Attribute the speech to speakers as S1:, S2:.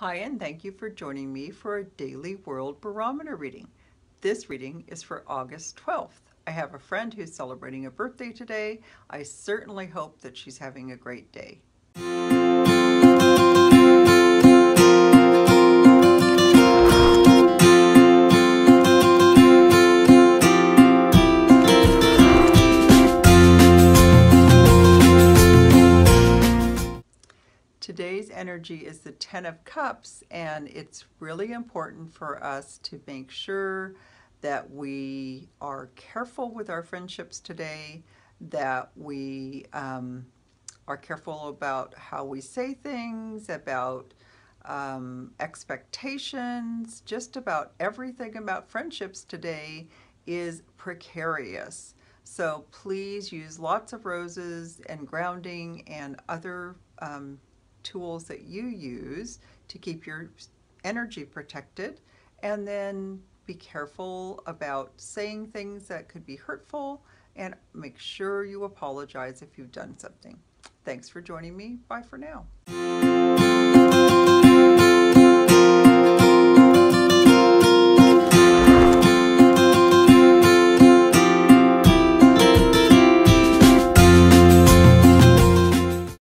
S1: Hi, and thank you for joining me for a daily world barometer reading. This reading is for August 12th. I have a friend who's celebrating a birthday today. I certainly hope that she's having a great day. Today's energy is the Ten of Cups, and it's really important for us to make sure that we are careful with our friendships today, that we um, are careful about how we say things, about um, expectations, just about everything about friendships today is precarious. So please use lots of roses and grounding and other um, tools that you use to keep your energy protected and then be careful about saying things that could be hurtful and make sure you apologize if you've done something. Thanks for joining me. Bye for now.